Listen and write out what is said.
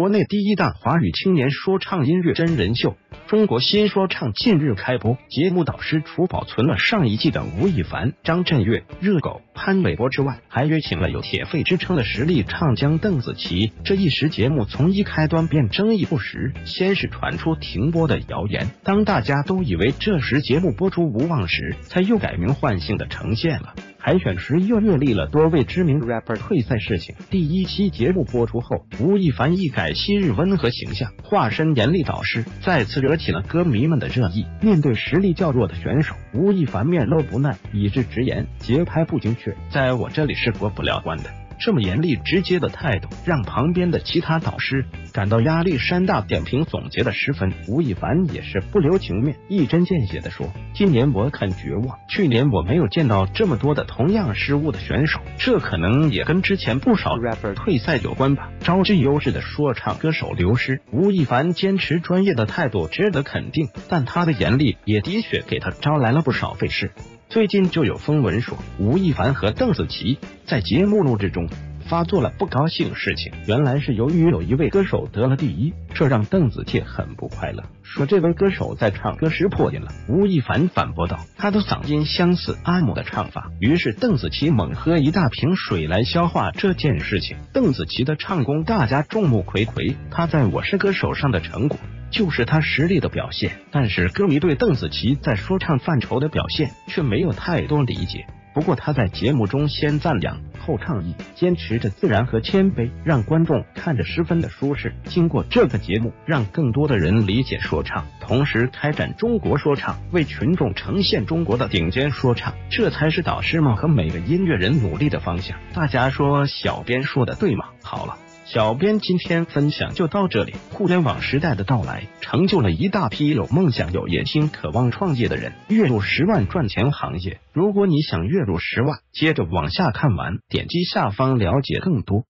国内第一档华语青年说唱音乐真人秀《中国新说唱》近日开播，节目导师除保存了上一季的吴亦凡、张震岳、热狗、潘玮柏之外，还约请了有铁肺之称的实力唱将邓紫棋。这一时节目从一开端便争议不实，先是传出停播的谣言，当大家都以为这时节目播出无望时，才又改名换姓的呈现了。海选时又阅历了多位知名 rapper 退赛事情。第一期节目播出后，吴亦凡一改昔日温和形象，化身严厉导师，再次惹起了歌迷们的热议。面对实力较弱的选手，吴亦凡面露不耐，以致直言节拍不精确，在我这里是过不了关的。这么严厉直接的态度，让旁边的其他导师感到压力山大。点评总结的十分，吴亦凡也是不留情面，一针见血的说：“今年我很绝望，去年我没有见到这么多的同样失误的选手，这可能也跟之前不少 rapper 退赛有关吧。”招致优质的说唱歌手流失，吴亦凡坚持专业的态度值得肯定，但他的严厉也的确给他招来了不少费事。最近就有风闻说，吴亦凡和邓紫棋在节目录制中发作了不高兴事情。原来是由于有一位歌手得了第一，这让邓紫棋很不快乐，说这位歌手在唱歌时破音了。吴亦凡反驳道，他的嗓音相似阿姆的唱法。于是邓紫棋猛喝一大瓶水来消化这件事情。邓紫棋的唱功大家众目睽睽，她在我是歌手上的成果。就是他实力的表现，但是歌迷对邓紫棋在说唱范畴的表现却没有太多理解。不过他在节目中先赞扬后倡议，坚持着自然和谦卑，让观众看着十分的舒适。经过这个节目，让更多的人理解说唱，同时开展中国说唱，为群众呈现中国的顶尖说唱，这才是导师们和每个音乐人努力的方向。大家说，小编说的对吗？好了。小编今天分享就到这里。互联网时代的到来，成就了一大批有梦想、有野心、渴望创业的人，月入十万赚钱行业。如果你想月入十万，接着往下看完，点击下方了解更多。